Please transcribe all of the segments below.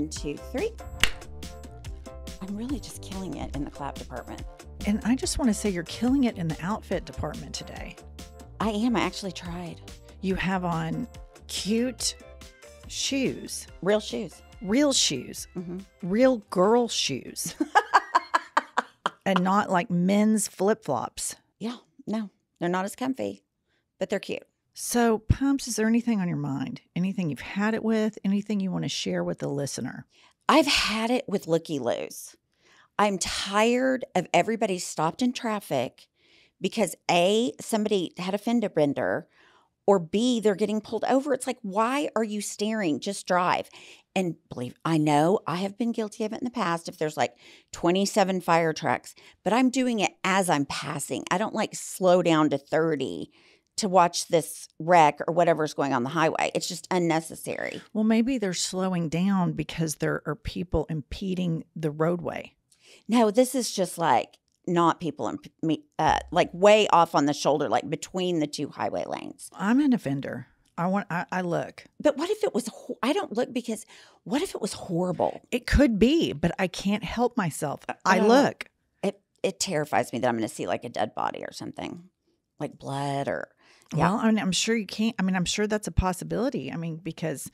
One, two, three. I'm really just killing it in the clap department. And I just want to say you're killing it in the outfit department today. I am. I actually tried. You have on cute shoes, Real shoes. real shoes, hmm real girl shoes, and not like men's flip flops. Yeah. No, they're not as comfy, but they're cute. So, Pumps, is there anything on your mind? Anything you've had it with? Anything you want to share with the listener? I've had it with looky loos. I'm tired of everybody stopped in traffic because A, somebody had a fender bender, or B, they're getting pulled over. It's like, why are you staring? Just drive. And believe I know I have been guilty of it in the past if there's like 27 fire trucks, but I'm doing it as I'm passing. I don't like slow down to 30 to watch this wreck or whatever's going on the highway. It's just unnecessary. Well, maybe they're slowing down because there are people impeding the roadway. No, this is just like not people in me, uh, like way off on the shoulder, like between the two highway lanes. I'm an offender. I want. I, I look. But what if it was? ho- I don't look because what if it was horrible? It could be, but I can't help myself. I Uh, look. It it terrifies me that I'm going to see like a dead body or something, like blood or yeah. Well, I mean, I'm sure you can't. I mean, I'm sure that's a possibility. I mean, because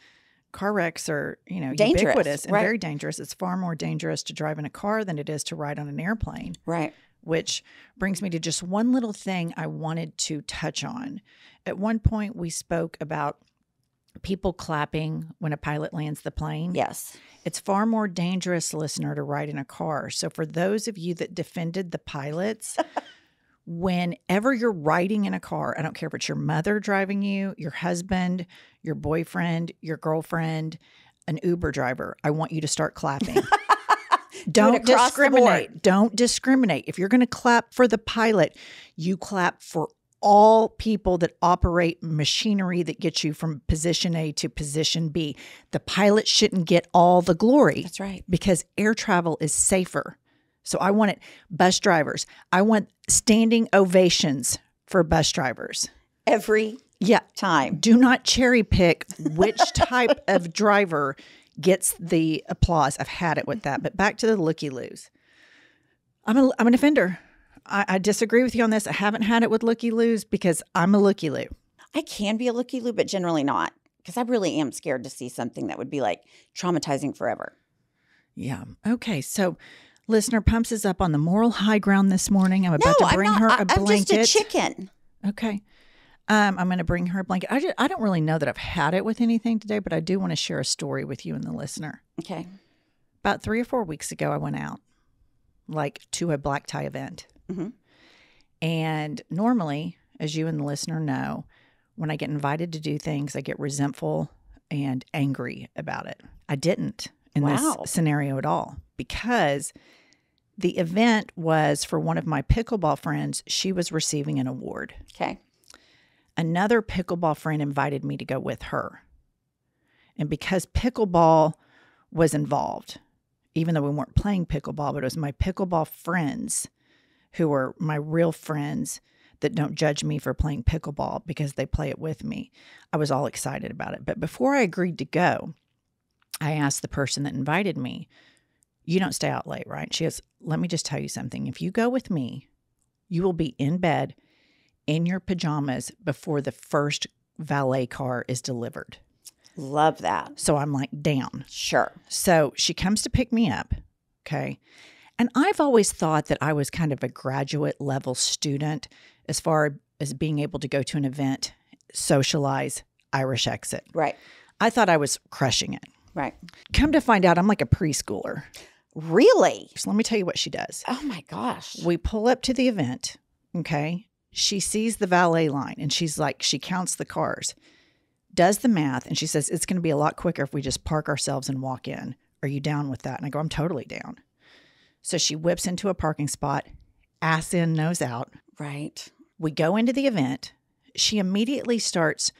car wrecks are, you know, Dangerous, ubiquitous and right. very dangerous. It's far more dangerous to drive in a car than it is to ride on an airplane. right. Which brings me to just one little thing I wanted to touch on. At one point, we spoke about people clapping when a pilot lands the plane. Yes. It's far more dangerous, listener, to ride in a car. So, for those of you that defended the pilots, whenever you're riding in a car, I don't care if it's your mother driving you, your husband, your boyfriend, your girlfriend, an Uber driver, I want you to start clapping. don't board. discriminate. Don't discriminate. If you're going to clap for the pilot, you clap for all people that operate machinery that gets you from position A to position B. The pilot shouldn't get all the glory That's right. because air travel is safer. So I want it bus drivers. I want standing ovations for bus drivers. Every Yeah. time. Do not cherry pick which type of driver gets the applause. I've had it with that. But back to the looky loos. I'm a I'm an offender. I, I disagree with you on this. I haven't had it with looky loos because I'm a looky loo. I can be a looky loo, but generally not because I really am scared to see something that would be like traumatizing forever. Yeah. Okay. So listener pumps is up on the moral high ground this morning. I'm about no, to bring I'm her a I, I'm blanket. just a chicken. Okay. Um, I'm going to bring her a blanket. I, just, I don't really know that I've had it with anything today, but I do want to share a story with you and the listener. Okay. About three or four weeks ago, I went out like to a black tie event. Mhm. And normally, as you and the listener know, when I get invited to do things, I get resentful and angry about it. I didn't in Wow. this scenario at all because the event was for one of my pickleball friends. She was receiving an award Okay. another pickleball friend invited me to go with her. And because pickleball was involved, even though we weren't playing pickleball, but it was my pickleball friends who were my real friends that don't judge me for playing pickleball because they play it with me. I was all excited about it. But before I agreed to go, I asked the person that invited me, You don't stay out late, right? She goes, Let me just tell you something. If you go with me, you will be in bed in your pajamas before the first valet car is delivered. Love that. So I'm like, down. Sure. So she comes to pick me up. Okay. And I've always thought that I was kind of a graduate level student as far as being able to go to an event, socialize, Irish exit. Right. I thought I was crushing it. Right. Come to find out, I'm like a preschooler. Really? So let me tell you what she does. Oh my gosh. We pull up to the event. Okay. She sees the valet line and she's like, she counts the cars, does the math, and she says, it's going to be a lot quicker if we just park ourselves and walk in. Are you down with that? And I go, I'm totally down. So she whips into a parking spot, ass in, nose out. Right. We go into the event. She immediately starts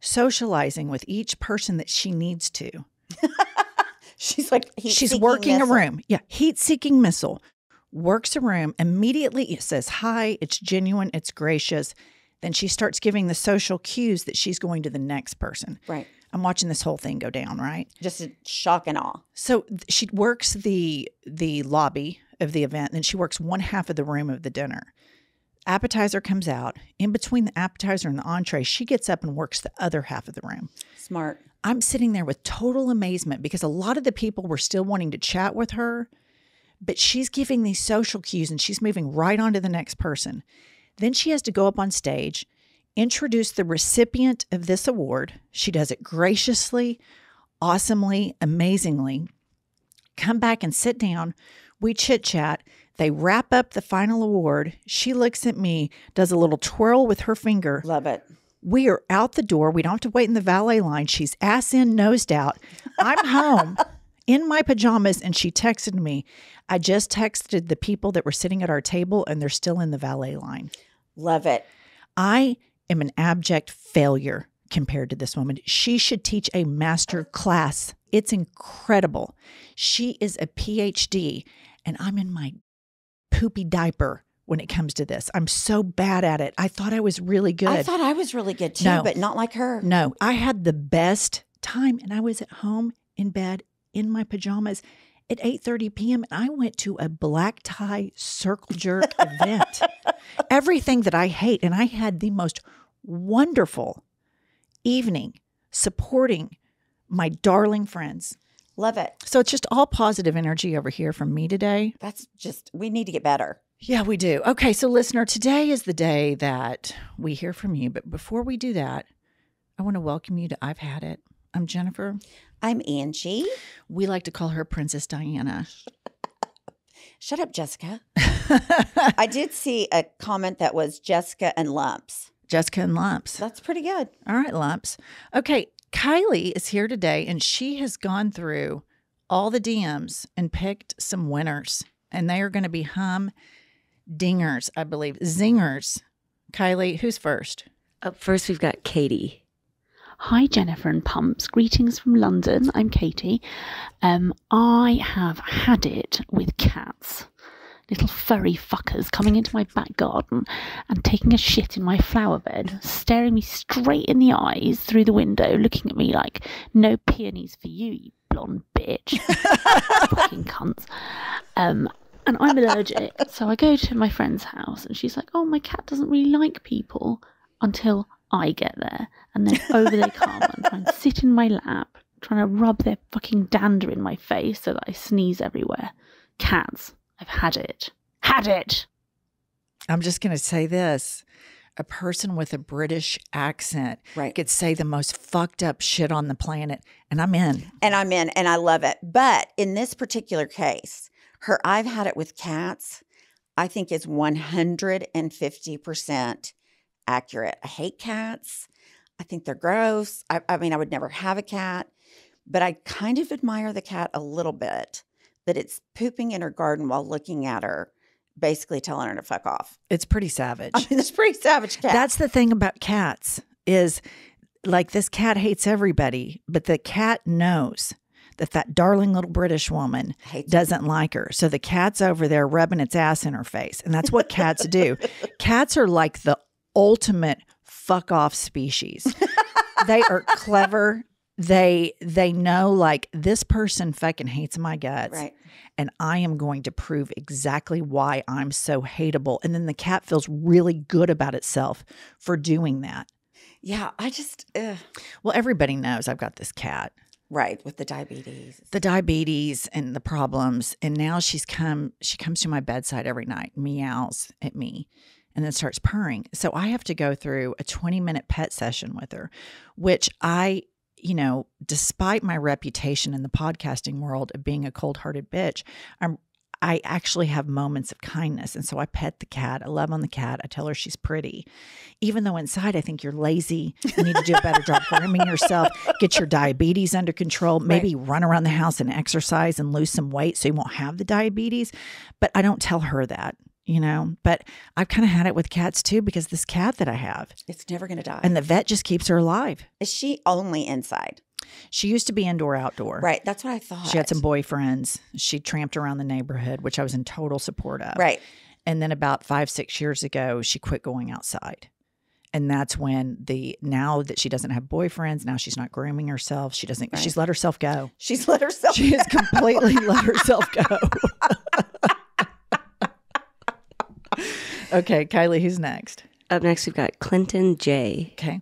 socializing with each person that she needs to. She's like She's working missile. a room. Yeah, heat seeking missile. Works a room. Immediately it says hi. It's genuine. It's gracious. Then she starts giving the social cues that she's going to the next person. Right. I'm watching this whole thing go down, right? Just shock and awe. So she works the the lobby of the event, and she works one half of the room of the dinner. Appetizer comes out. In between the appetizer and the entree, she gets up and works the other half of the room. Smart. I'm sitting there with total amazement because a lot of the people were still wanting to chat with her, but she's giving these social cues and she's moving right on to the next person. Then she has to go up on stage, introduce the recipient of this award. She does it graciously, awesomely, amazingly. Come back and sit down. We chit chat. They wrap up the final award. She looks at me, does a little twirl with her finger. Love it. We are out the door. We don't have to wait in the valet line. She's ass in, nosed out. I'm home in my pajamas, and she texted me. I just texted the people that were sitting at our table, and they're still in the valet line. Love it. I am an abject failure compared to this woman. She should teach a master class. It's incredible. She is a PhD, and I'm in my poopy diaper when it comes to this. I'm so bad at it. I thought I was really good. I thought I was really good too, No. but not like her. No, I had the best time and I was at home in bed in my pajamas at 8:30 p.m. and I went to a black tie circle jerk event. Everything that I hate and I had the most wonderful evening supporting my darling friends. Love it. So it's just all positive energy over here from me today. That's just, we need to get better. Yeah, we do. Okay, so listener, today is the day that we hear from you. But before we do that, I want to welcome you to I've Had It. I'm Jennifer. I'm Angie. We like to call her Princess Diana. Shut up, Jessica. I did see a comment that was Jessica and lumps. Jessica and Lumps. That's pretty good. All right, Lumps. Okay, Kiley is here today and she has gone through all the DMs and picked some winners. And they are going to be hum dingers, I believe. Zingers. Kiley, who's first? Up first, we've got Katie. Hi, Jennifer and Pumps. Greetings from London. I'm Katie. Um, I have had it with cats. Little furry fuckers coming into my back garden and taking a shit in my flower bed, staring me straight in the eyes through the window, looking at me like, no peonies for you, you blonde bitch. Fucking cunts. Um, and I'm allergic. So I go to my friend's house and she's like, oh, my cat doesn't really like people until I get there. And then over they come and try and sit in my lap, trying to rub their fucking dander in my face so that I sneeze everywhere. Cats, I've had it. Had it! I'm just going to say this. A person with a British accent Right. could say the most fucked up shit on the planet, and I'm in. And I'm in and I love it. But in this particular case, her I've had it with cats, I think is 150% accurate. I hate cats. I think they're gross. I, I mean, I would never have a cat, but I kind of admire the cat a little bit that it's pooping in her garden while looking at her, basically telling her to fuck off. It's pretty savage. I mean, it's pretty savage cat. That's the thing about cats is like this cat hates everybody, but the cat knows that that darling little British woman doesn't like her. So the cat's over there rubbing its ass in her face. And that's what cats do. Cats are like the ultimate fuck off species. they are clever. They they know like this person fucking hates my guts right. and I am going to prove exactly why I'm so hateable. And then the cat feels really good about itself for doing that. Yeah, I just, ugh. Well, everybody knows I've got this cat, right, with the diabetes. the diabetes and the problems. And now she's come, she comes to my bedside every night, meows at me, and then starts purring. So I have to go through a 20 minute pet session with her, which I, you know, despite my reputation in the podcasting world of being a cold hearted bitch, I'm I actually have moments of kindness. And so I pet the cat. I love on the cat. I tell her she's pretty. Even though inside I think you're lazy, you need to do a better job grooming yourself, get your diabetes under control, maybe run around the house and exercise and lose some weight so you won't have the diabetes. But I don't tell her that, you know. But I've kind of had it with cats too because this cat that I have, It's never going to die. and the vet just keeps her alive. Is she only inside? She used to be indoor outdoor. Right. That's what I thought. She had some boyfriends. She tramped around the neighborhood, which I was in total support of. Right. And then about five, six years ago, she quit going outside. And that's when the now that she doesn't have boyfriends, now she's not grooming herself. She doesn't. Right. She's let herself go. She's let herself. She has completely let herself go. okay, Kiley, who's next? Up next, we've got Clinton J. Okay.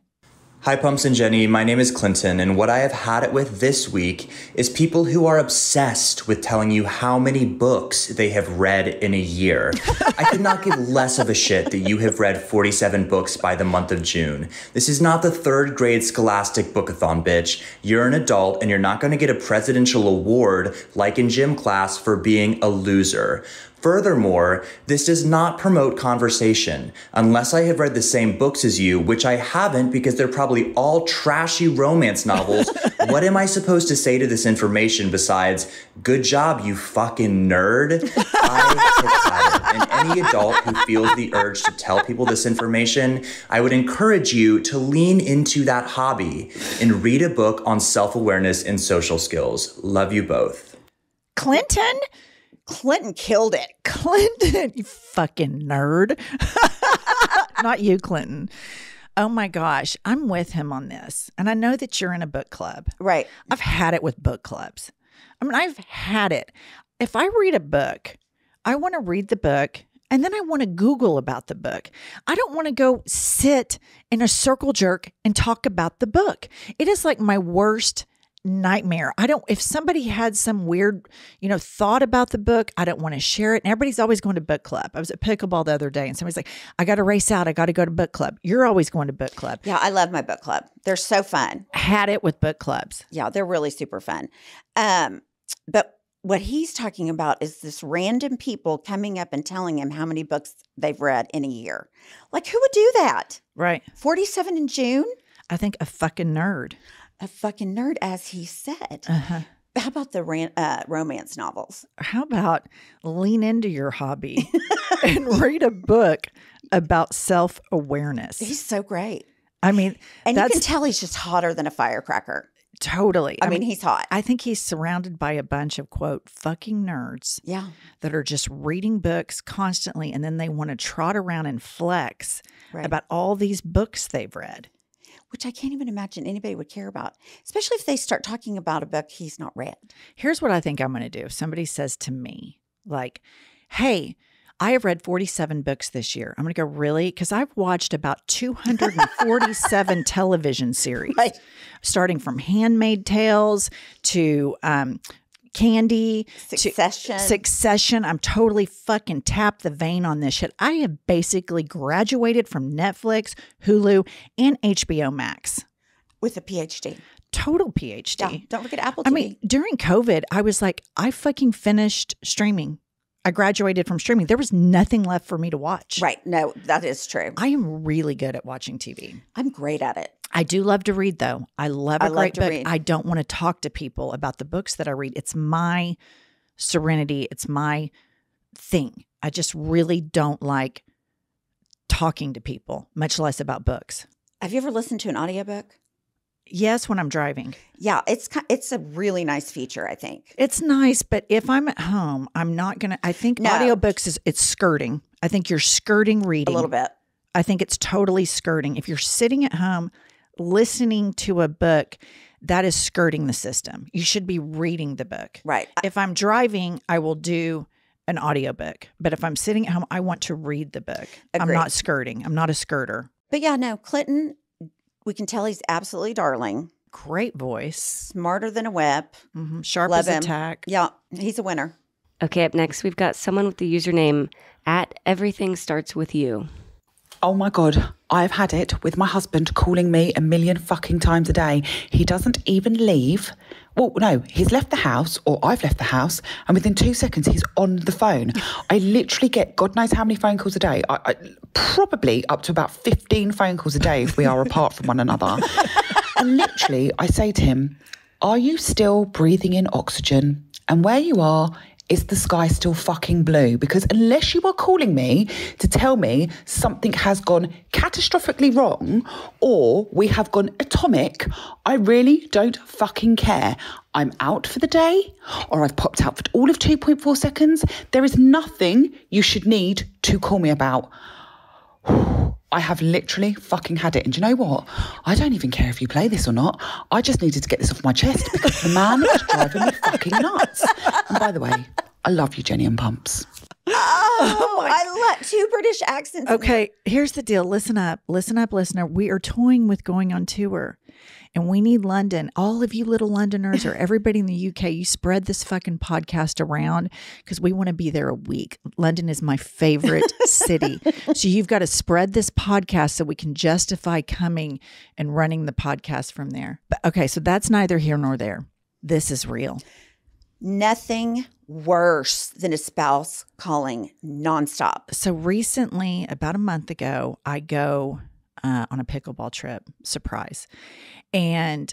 Hi, Pumps and Jenny. My name is Clinton, and what I have had it with this week is people who are obsessed with telling you how many books they have read in a year. I could not give less of a shit that you have read 47 books by the month of June. This is not the third grade scholastic bookathon, bitch. You're an adult, and you're not going to get a presidential award like in gym class for being a loser. Furthermore, this does not promote conversation. Unless I have read the same books as you, which I haven't because they're probably all trashy romance novels, what am I supposed to say to this information besides, good job, you fucking nerd? I have had it. And any adult who feels the urge to tell people this information, I would encourage you to lean into that hobby and read a book on self awareness and social skills. Love you both. Clinton? Clinton killed it. Clinton, you fucking nerd. Not you, Clinton. Oh my gosh, I'm with him on this. And I know that you're in a book club. Right. I've had it with book clubs. I mean, I've had it. If I read a book, I want to read the book and then I want to Google about the book. I don't want to go sit in a circle jerk and talk about the book. It is like my worst nightmare. I don't, if somebody had some weird, you know, thought about the book, I don't want to share it. And everybody's always going to book club. I was at pickleball the other day and somebody's like, I got to race out. I got to go to book club. You're always going to book club. Yeah, I love my book club. They're so fun. Had it with book clubs. Yeah, they're really super fun. Um, but what he's talking about is this random people coming up and telling him how many books they've read in a year. Like, who would do that? Right. 47 in June? I think a fucking nerd. A fucking nerd, as he said. Uh-huh. How about the ran- uh, romance novels? How about lean into your hobby and read a book about self awareness? He's so great. I mean, And you can tell he's just hotter than a firecracker. totally. I, mean, he's hot. I think he's surrounded by a bunch of quote fucking nerds yeah. that are just reading books constantly and then they want to trot around and flex Right. about all these books they've read. Which I can't even imagine anybody would care about, especially if they start talking about a book he's not read. Here's what I think I'm going to do. If somebody says to me, like, hey, I have read 47 books this year. I'm going to go, really? Because I've watched about 247 television series, Right. starting from Handmaid Tales to um, Candy to Succession. Succession. I'm totally fucking tapped the vein on this shit. I have basically graduated from Netflix, Hulu, and HBO Max. with a PhD. Total PhD. Yeah. Don't forget Apple TV. I mean, during COVID, I was like, I fucking finished streaming. I graduated from streaming. There was nothing left for me to watch. right. No, that is true. I am really good at watching TV. I'm great at it. I do love to read, though. I love a I love great to book. read. I don't want to talk to people about the books that I read. It's my serenity, it's my thing. I just really don't like talking to people, much less about books. Have you ever listened to an audiobook? Yes, when I'm driving. Yeah, it's it's a really nice feature, I think. It's nice, but if I'm at home, I'm not going to. I think No. audiobooks is it's skirting. I think you're skirting reading. A little bit. I think it's totally skirting. If you're sitting at home listening to a book, that is skirting the system. You should be reading the book. Right. If I'm driving, I will do an audiobook. But if I'm sitting at home, I want to read the book. I'm not skirting. I'm not a skirter. But yeah, no, Clinton, we can tell he's absolutely darling, Great voice. smarter than a whip. hmm Sharp Love as a him. tack. Yeah, he's a winner. Okay, up next, we've got someone with the username at everything starts with you. Oh my God, I've had it with my husband calling me a million fucking times a day. He doesn't even leave. Well, no, he's left the house or I've left the house, and within two seconds, he's on the phone. I literally get God knows how many phone calls a day. I, I, probably up to about 15 phone calls a day if we are apart from one another. And literally, I say to him, Are you still breathing in oxygen? And where you are, is the sky still fucking blue? Because unless you are calling me to tell me something has gone catastrophically wrong or we have gone atomic, I really don't fucking care. I'm out for the day or I've popped out for all of 2.4 seconds. There is nothing you should need to call me about. I have literally fucking had it. And do you know what? I don't even care if you play this or not. I just needed to get this off my chest because the man was driving me fucking nuts. And by the way, I love you, Jenny and Pumps. Oh, oh I love two British accents. Okay, here's the deal. Listen up. Listen up, listener. We are toying with going on tour. And we need London. All of you little Londoners or everybody in the UK, you spread this fucking podcast around because we want to be there a week. London is my favorite city. So you've got to spread this podcast so we can justify coming and running the podcast from there. But okay, so that's neither here nor there. This is real. Nothing worse than a spouse calling nonstop. So recently, about a month ago, I go uh, on a pickleball trip, surprise. And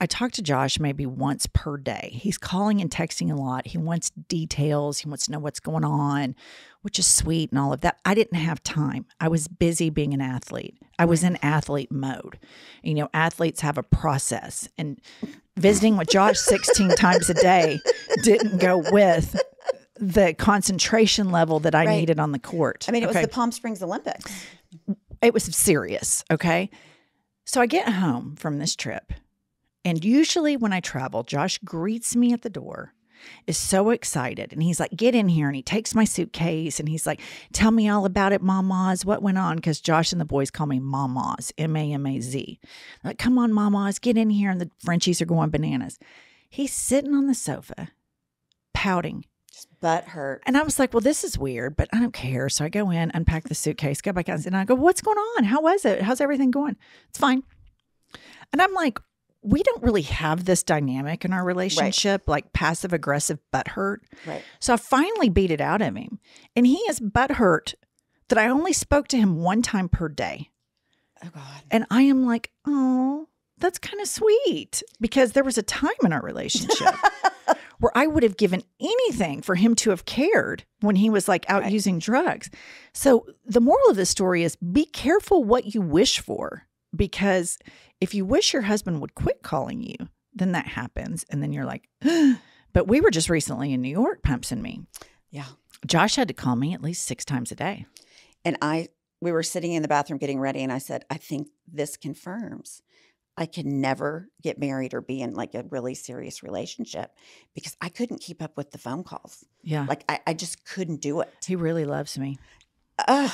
I talk to Josh maybe once per day. He's calling and texting a lot. He wants details. He wants to know what's going on, which is sweet and all of that. I didn't have time. I was busy being an athlete. I was in athlete mode. You know, athletes have a process, and visiting with Josh 16 times a day didn't go with the concentration level that I Right. needed on the court. I mean, it Okay was the Palm Springs Olympics. It was serious. Okay. So I get home from this trip, and usually when I travel, Josh greets me at the door, is so excited. And he's like, Get in here. And he takes my suitcase and he's like, Tell me all about it, Mamas. What went on? Because Josh and the boys call me Mamas, M A M A Z. Like, Come on, Mamas, get in here. And the Frenchies are going bananas. He's sitting on the sofa, pouting. Butt hurt. And I was like, well, this is weird, but I don't care. So I go in, unpack the suitcase, go back out, and I go, what's going on? How was it? How's everything going? It's fine. And I'm like, we don't really have this dynamic in our relationship, like passive aggressive butt hurt. Right. So I finally beat it out of him. And he is butt hurt that I only spoke to him one time per day. Oh God. And I am like, oh, that's kind of sweet because there was a time in our relationship where I would have given anything for him to have cared when he was like out Right. using drugs. So the moral of the story is be careful what you wish for because if you wish your husband would quit calling you, then that happens. And then you're like, but we were just recently in New York, Pumps and me. Yeah. Josh had to call me at least six times a day. And I, we were sitting in the bathroom getting ready, and I said, I think this confirms I can never get married or be in like a really serious relationship because I couldn't keep up with the phone calls. Yeah. Like I, I just couldn't do it. he really loves me. Ugh,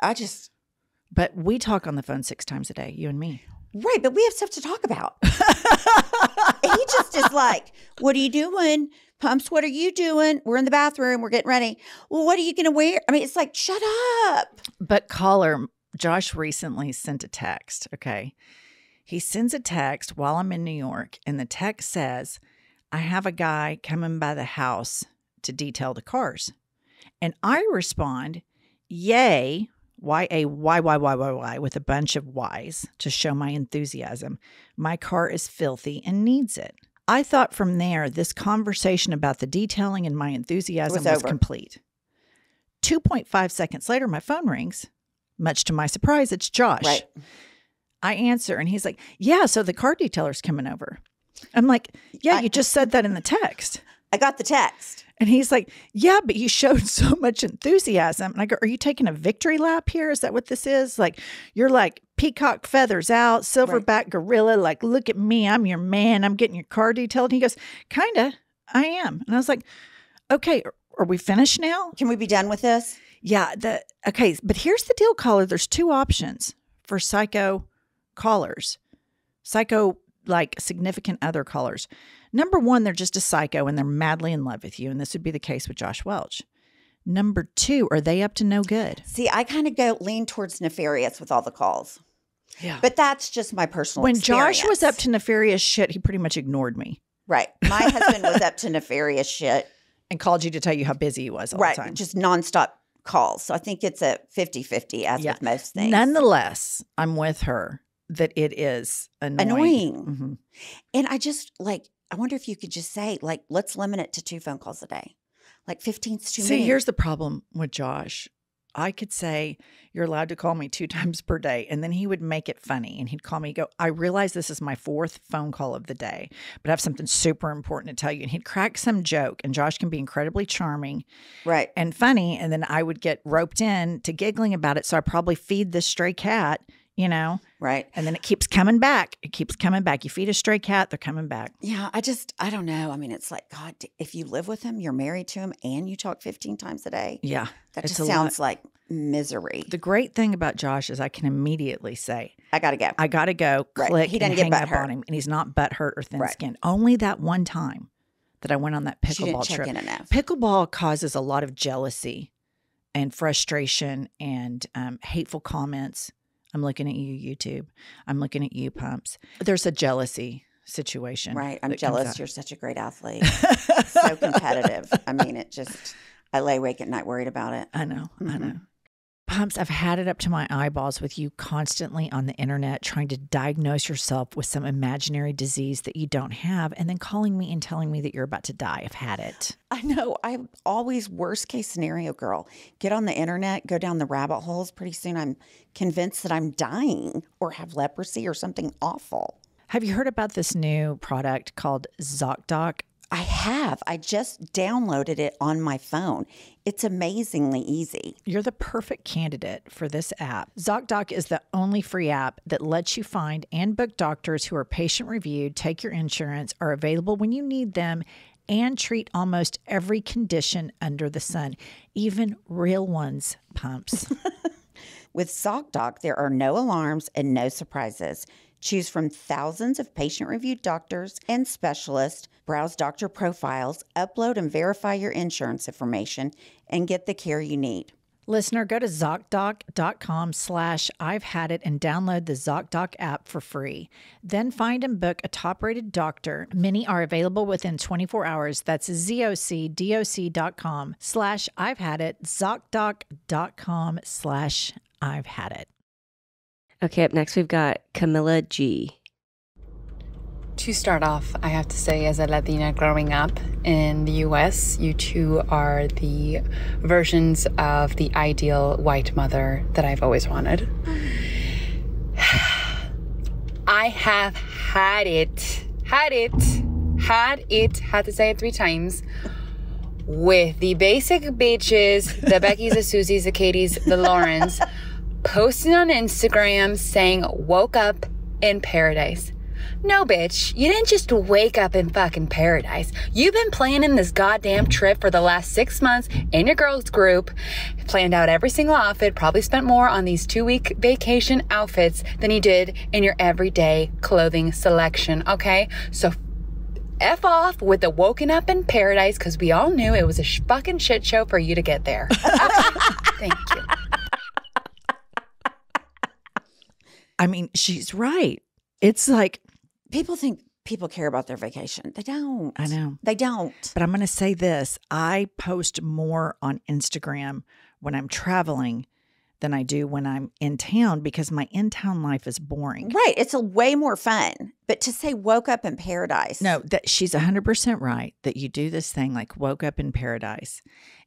I just But we talk on the phone six times a day, you and me. right, but we have stuff to talk about. he just is like, "What are you doing, pumps? What are you doing? We're in the bathroom. We're getting ready. Well, what are you gonna wear? I mean, it's like, shut up. But caller, Josh recently sent a text. Okay. He sends a text while I'm in New York, and the text says, I have a guy coming by the house to detail the cars. And I respond, Yay, Y A Y Y Y Y Y, with a bunch of Y's to show my enthusiasm. My car is filthy and needs it. I thought from there, this conversation about the detailing and my enthusiasm Was was, complete. 2.5 seconds later, my phone rings. Much to my surprise, it's Josh. Right. I answer, and he's like, Yeah, so the car detailer's coming over. I'm like, Yeah, I- you just said that in the text. I got the text. And he's like, Yeah, but you showed so much enthusiasm. And I go, Are you taking a victory lap here? Is that what this is? Like, you're like peacock feathers out, silverback gorilla. Like, look at me. I'm your man. I'm getting your car detailed. And he goes, Kinda, I am. And I was like, Okay, are- are we finished now? Can we be done with this? Yeah. The okay, but here's the deal, caller. There's two options for psycho callers. Psycho like significant other callers. Number one, they're just a psycho and they're madly in love with you, and this would be the case with Josh Welch. Number two, are they up to no good? See, I kind of go lean towards nefarious with all the calls, Yeah. but that's just my personal. when Josh was up to nefarious shit, he pretty much ignored me right, my husband was up to nefarious shit. and called you to tell you how busy he was all right, the time. just nonstop calls. So I think it's a 50-50 as Yeah. with most things. Nonetheless, I'm with her that it is annoying. Annoying. Mhm. And I just like, I wonder if you could just say, like, let's limit it to two phone calls a day. Like 15's too See, many. here's the problem with Josh. I could say, You're allowed to call me two times per day. And then he would make it funny and he'd call me, go, I realize this is my fourth phone call of the day, but I have something super important to tell you. And he'd crack some joke. And Josh can be incredibly charming Right. and funny. And then I would get roped in to giggling about it. So I probably feed this stray cat, you know, Right. and then it keeps coming back. It keeps coming back. You feed a stray cat, they're coming back. Yeah, I just I don't know. I mean, it's like God. If you live with him, you're married to him, and you talk 15 times a day. Yeah. That just a lot. sounds like misery. The great thing about Josh is I can immediately say, I got to go. I got to go Right. click He doesn't and get hang up butthurt. on him. And he's not butt hurt or thin Right. skinned. Only that one time that I went on that pickleball trip. Pickleball causes a lot of jealousy and frustration and um, hateful comments. I'm looking at you, YouTube. I'm looking at you, Pumps. There's a jealousy situation. Right. I'm jealous. You're such a great athlete. so competitive. I mean, it just, I lay awake at night worried about it. I know. I Mhm. know. Pumps, I've had it up to my eyeballs with you constantly on the internet trying to diagnose yourself with some imaginary disease that you don't have and then calling me and telling me that you're about to die. I've had it. I know. I'm always worst case scenario girl. Get on the internet, go down the rabbit holes. Pretty soon I'm convinced that I'm dying or have leprosy or something awful. Have you heard about this new product called ZocDoc? I have. I just downloaded it on my phone. It's amazingly easy. You're the perfect candidate for this app. ZocDoc is the only free app that lets you find and book doctors who are patient reviewed, take your insurance, are available when you need them, and treat almost every condition under the sun, even real ones, pumps. With ZocDoc, there are no alarms and no surprises. Choose from thousands of patient reviewed doctors and specialists, browse doctor profiles, upload and verify your insurance information, and get the care you need. Listener, go to ZocDoc.com slash I've had it and download the ZocDoc app for free. Then find and book a top rated doctor. Many are available within 24 hours. That's ZocDoc.com slash I've had it, ZocDoc.com slash I've had it. Okay, up next we've got Camilla G. To start off, I have to say, as a Latina growing up in the US, you two are the versions of the ideal white mother that I've always wanted. I have had it, had it, had it, had to say it three times with the basic bitches, the Beckys, the Susies, the Katies, the Laurens, posting on Instagram saying, woke up in paradise. No, bitch, you didn't just wake up in fucking paradise. You've been planning this goddamn trip for the last six months in your girls group, planned out every single outfit, probably spent more on these two week vacation outfits than you did in your everyday clothing selection, okay? So F off with the woken up in paradise because we all knew it was a sh- fucking shit show for you to get there. Thank you. I mean, she's right. It's like, People think people care about their vacation. They don't. I know. They don't. But I'm going to say this I post more on Instagram when I'm traveling than I do when I'm in town because my in town life is boring. Right. It's a way more fun. But to say woke up in paradise. No, that she's 100% right that you do this thing like woke up in paradise.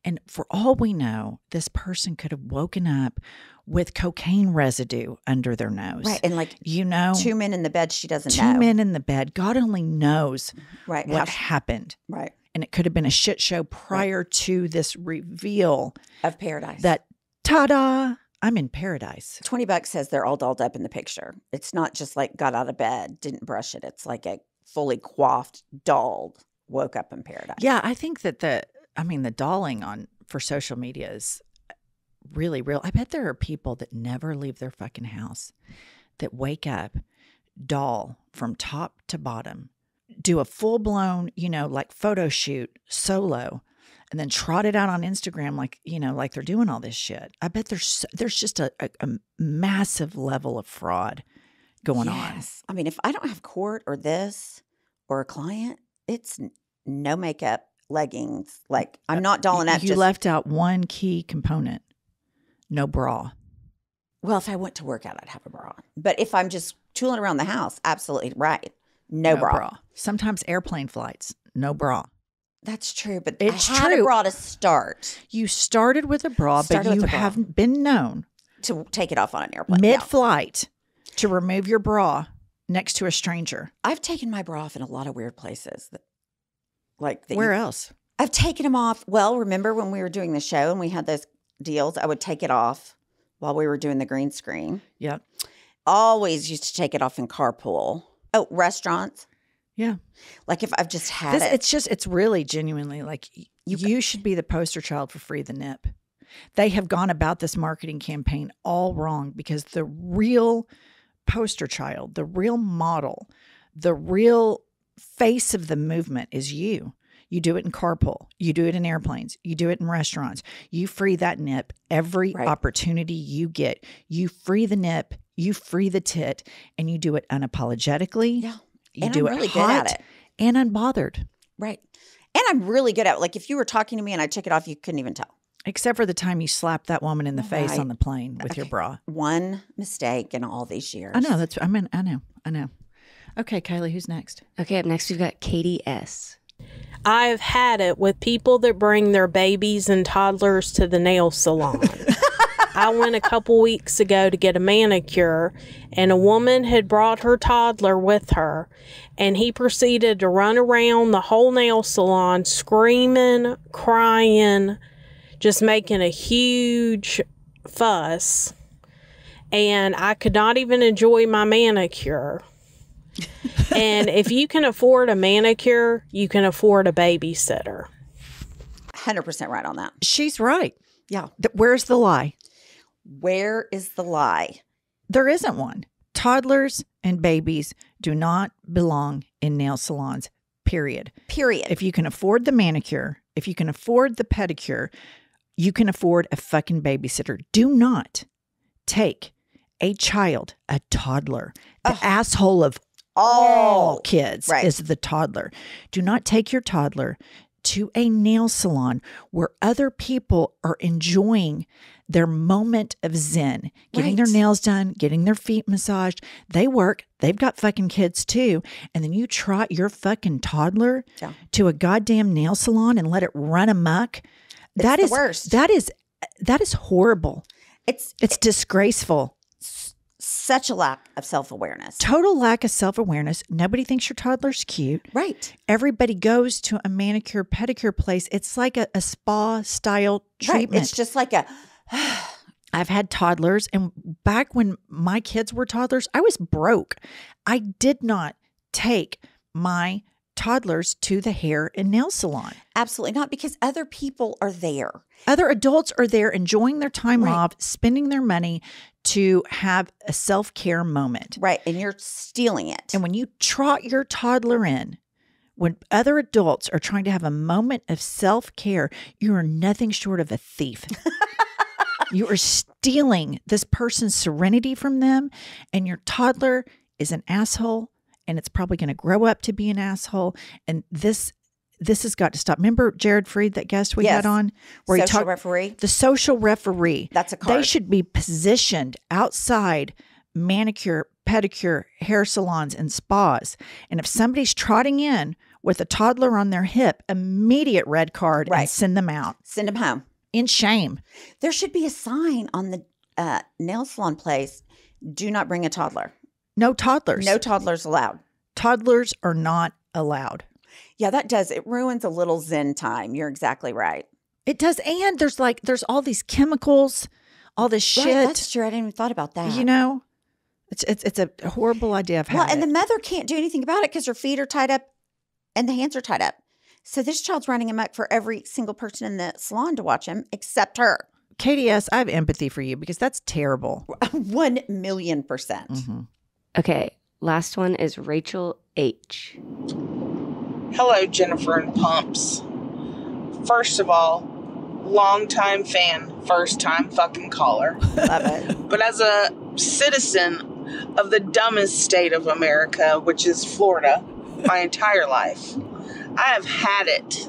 And for all we know, this person could have woken up with cocaine residue under their nose. Right. And like You know, two men in the bed she doesn't two know. men in the bed. God only knows mm-hmm. Right. what how happened. right. And it could have been a shit show prior to this reveal Of paradise. that ta da, I'm in paradise. 20 bucks says they're all dolled up in the picture. It's not just like got out of bed, didn't brush it. It's like a fully coiffed, dolled, woke up in paradise. Yeah, I think that the, I mean, the dolling on for social media is uh, really real. I bet there are people that never leave their fucking house that wake up, doll from top to bottom, do a full blown, you know, like photo shoot solo, and then trot it out on Instagram like, you know, like they're doing all this shit. I bet there's there's just a, a, a massive level of fraud going on. Yes. I mean, if I don't have court or this or a client, it's no makeup, leggings. Like I'm uh, not dolling up. You just, left out one key component. No bra. Well, if I went to work out, I'd have a bra. But if I'm just tooling around the house, absolutely right. No, bra. Sometimes airplane flights, no bra. That's true, but It's I had a bra to start You started with a bra, but Started with you bra. haven't been known to take it off on an airplane. Mid-flight to remove your bra next to a stranger. I've taken my bra off in a lot of weird places. That, like that you- Where else? I've taken them off. Well, remember when we were doing the show and we had those deals? I would take it off while we were doing the green screen. Yep. Always used to take it off in carpool. Oh, restaurants. Yeah. Like if I've just had This, it. it's just it's really genuinely like y- you, should be the poster child for free the nip. They have gone about this marketing campaign all wrong because the real poster child, the real model, the real face of the movement is you. You do it in carpool, you do it in airplanes, you do it in restaurants. You free that nip every Right. opportunity opportunity you get. You free the nip, you free the tit, and you do it unapologetically. yeah. You And do I'm it really good hot at it. and unbothered. Right. And I'm really good at it. Like if you were talking to me and I took it off, you couldn't even tell. Except for the time you slapped that woman in the face on the plane with your bra. One mistake in all these years. I know that's I mean I know. I know. Okay, Kiley, who's next? Okay, up next we've got Katie S. I've had it with people that bring their babies and toddlers to the nail salon. I went a couple weeks ago to get a manicure, and a woman had brought her toddler with her, and he proceeded to run around the whole nail salon screaming, crying, just making a huge fuss. And I could not even enjoy my manicure. and if you can afford a manicure, you can afford a babysitter. 100% right on that. She's right. Yeah. Th- Where's the lie? Where is the lie? There isn't one. Toddlers and babies do not belong in nail salons. Period. Period. If you can afford the manicure, if you can afford the pedicure, you can afford a fucking babysitter. Do not take a child, a toddler. The asshole of all kids right. is the toddler. Do not take your toddler to a nail salon where other people are enjoying their moment of zen, getting their nails done, getting their feet massaged. They work, they've got fucking kids too. And then you trot your fucking toddler Yeah. to a goddamn nail salon and let it run amok. That the worst. That is that is horrible. it's It's disgraceful. such a lack of self awareness. Total lack of self awareness. Nobody thinks your toddler's cute. Right. Everybody goes to a manicure pedicure place. It's like a, a spa style Right. treatment. It's just like a, I've had toddlers, and back when my kids were toddlers, I was broke. I did not take my toddlers to the hair and nail salon. absolutely not because other people are there. Other adults are there enjoying their time Right. off, spending their money to have a self care moment. Right. And you're stealing it. And when you trot your toddler in, when other adults are trying to have a moment of self care, you are nothing short of a thief. you are stealing this person's serenity from them, and your toddler is an asshole, and it's probably going to grow up to be an asshole. And this, this has got to stop. Remember Jared Freed, that guest we Yes. had on, where he Social talked referee. the social referee. That's a card. They should be positioned outside manicure, pedicure, hair salons, and spas. And if somebody's trotting in with a toddler on their hip, immediate red card and send them out Send them home. In shame. There should be a sign on the uh, nail salon place do not bring a toddler. No toddlers. No toddlers allowed. toddlers are not allowed. Yeah, that does. It ruins a little Zen time. You're exactly right. It does, and there's like there's all these chemicals, all this shit. Right, that's true. I didn't even thought about that. you know, it's it's it's a horrible idea. I've well, and it. the mother can't do anything about it because her feet are tied up and the hands are tied up. So this child's running amok for every single person in the salon to watch him except her. KDS, I have empathy for you because that's terrible. One million percent. Mhm. Okay, last one is Rachel H. Hello, Jennifer and Pumps. First of all, longtime fan, first time fucking caller. Love it. But as a citizen of the dumbest state of America, which is Florida, my entire life, I have had it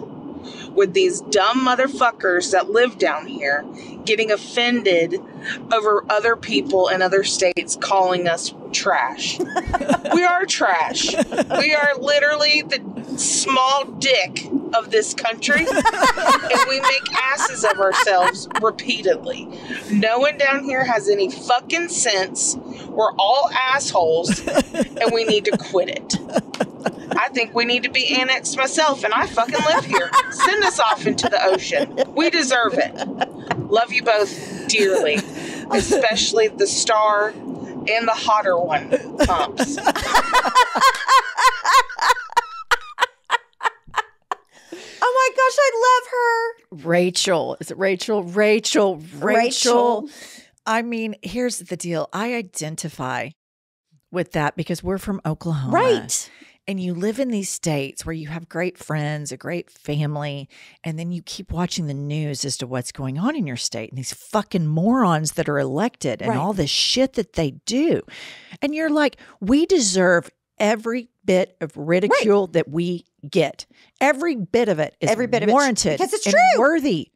with these dumb motherfuckers that live down here getting offended over other people in other states calling us trash. we are trash. We are literally the small dick of this country and we make asses of ourselves repeatedly. No one down here has any fucking sense. We're all assholes and we need to quit it. I think we need to be annexed myself and I fucking live here. Send us off into the ocean. We deserve it. Love you both dearly, especially the star and the hotter one, Pumps. Oh my gosh, I love her. Rachel. Is it Rachel? Rachel. Rachel. Rachel. I mean, here's the deal. I identify with that because we're from Oklahoma. Right. And you live in these states where you have great friends, a great family, and then you keep watching the news as to what's going on in your state and these fucking morons that are elected and Right. all this shit that they do. And you're like, we deserve every bit of ridicule that we get. Every bit of it is Every bit of it, warranted because it's and true. worthy.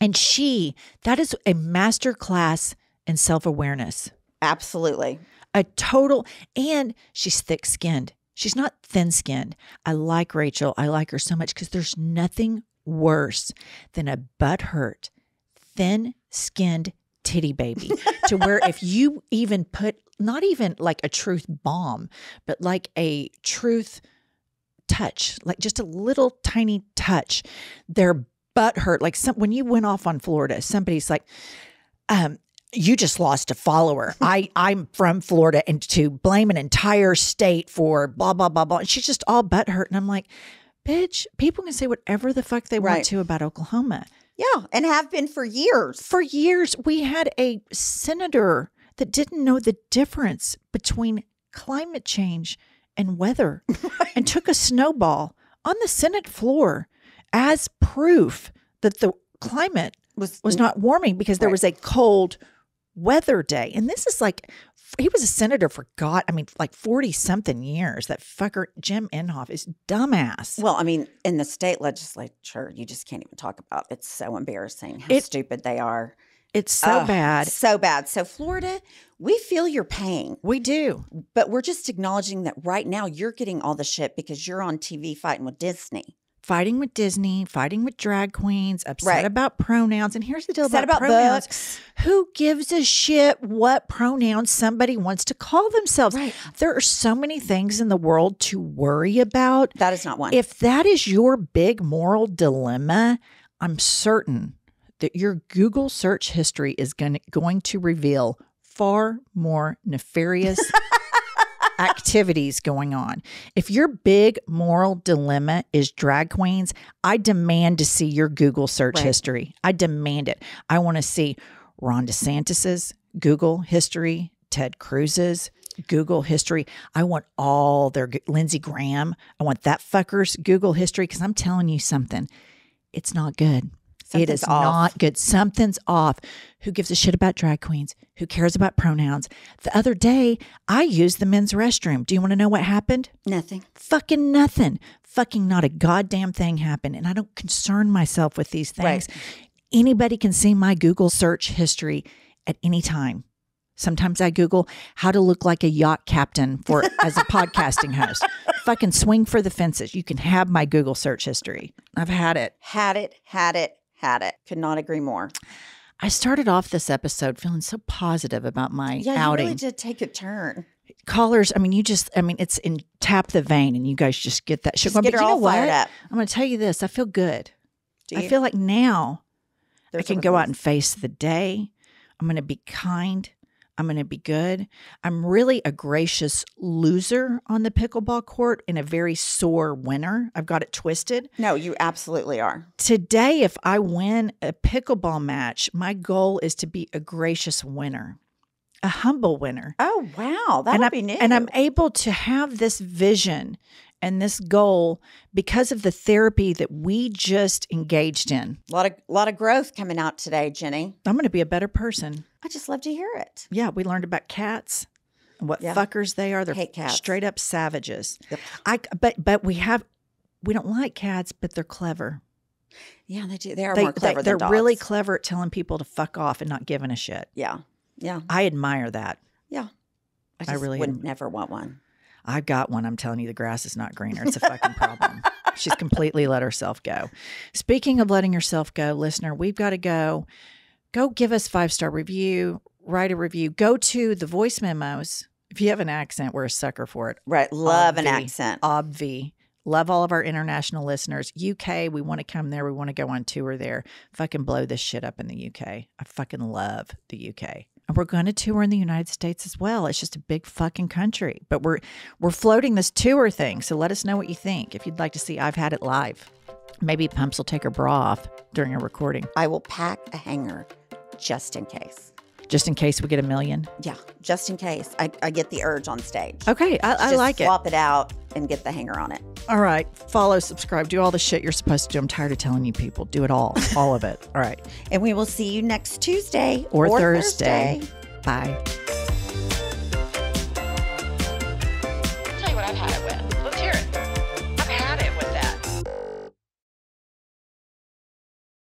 And she, that is a master class in self-awareness Absolutely. a total and she's thick skinned. She's not thin skinned. I like Rachel. I like her so much because there's nothing worse than a butt hurt, thin skinned titty baby to where if you even put not even like a truth bomb, but like a truth touch, like just a little tiny touch, their butt hurt. Like some when you went off on Florida, somebody's like, um, you just lost a follower. I I'm from Florida, and to blame an entire state for blah blah blah blah. And she's just all butt hurt, and I'm like, bitch, people can say whatever the fuck they Right. want to about Oklahoma. Yeah, and have been for years. For years, we had a senator that didn't know the difference between climate change and weather and took a snowball on the Senate floor as proof that the climate Was was not warming because there Right. was a cold weather day. And this is like, he was a senator for God, I mean, like 40 something years. That fucker, Jim Inhofe, is dumbass. Well, I mean, in the state legislature, you just can't even talk about. It's so embarrassing how It- stupid they are. It's so Ugh, bad. So bad. So Florida, we feel your pain, We do. but we're just acknowledging that right now you're getting all the shit because you're on TV fighting with Disney. Fighting with Disney, fighting with drag queens, upset Right. about pronouns. And here's the deal Upset about, about pronouns. books. Who gives a shit what pronouns somebody wants to call themselves? Right. There are so many things in the world to worry about. That is not one. If that is your big moral dilemma, I'm certain that your Google search history is going, going to reveal far more nefarious activities going on. If your big moral dilemma is drag queens, I demand to see your Google search Right. history. I demand it. I want to see Ron DeSantis's Google history, Ted Cruz's Google history. I want all their Lindsey Graham. I want that fucker's Google history because I'm telling you something. It's not good. It Something's is off. not good. Something's off. Who gives a shit about drag queens? Who cares about pronouns? The other day, I used the men's restroom. Do you want to know what happened? Nothing. Fucking nothing. Fucking not a goddamn thing happened. And I don't concern myself with these things. Right. Anybody can see my Google search history at any time. Sometimes I Google how to look like a yacht captain for as a podcasting host. Fucking swing for the fences. You can have my Google search history. I've had it. Had it, had it, had it. Could not agree more. I started off this episode feeling so positive about my Yeah, you outing. really did take a turn. Callers, I mean, you just, I mean, it's in tap the vein, and you guys just get that shit. Just going. get But her you know all fired what? up. I'm going to tell you this. I feel good. Do I feel like now There's I can go out and face the day. I'm going to be kind. I'm going to be good. I'm really a gracious loser on the pickleball court and a very sore winner. I've got it twisted. No, you absolutely are. Today, if I win a pickleball match, my goal is to be a gracious winner, a humble winner. Oh wow, that and would I'm, be new. And I'm able to have this vision and this goal because of the therapy that we just engaged in. a lot of lot of growth coming out today, Jenny. I'm going to be a better person. I just love to hear it. Yeah, we learned about cats and what Yeah. fuckers they are. They're Hate cats. straight up savages. Yep. I but but we have we don't like cats, but they're clever. Yeah, they do. They are They, more clever they, than are really clever at telling people to fuck off and not giving a shit. Yeah, yeah, I admire that. yeah. I I really would am. never want one. I've got one. I'm telling you, the grass is not greener. It's a fucking problem. She's completely let herself go. Speaking of letting yourself go, listener, we've got to go. Go give us five star review. Write a review. Go to the voice memos. If you have an accent, we're a sucker for it. Right. Love an accent. Obvi. Love all of our international listeners. UK, we want to come there. We want to go on tour there. Fucking blow this shit up in the UK. I fucking love the UK. And we're going to tour in the United States as well. It's just a big fucking country. But we're we're floating this tour thing. So let us know what you think. If you'd like to see I've had it live. Maybe Pumps will take her bra off during a recording. I will pack a hanger just in case. Just in case we get a million. Yeah, just in case I, I get the urge on stage. Okay, I, I like it. Swap it out and get the hanger on it. All right. Follow, subscribe, do all the shit you're supposed to do. I'm tired of telling you people. Do it all. All of it. All right. And we will see you next Tuesday Or, Thursday. Bye.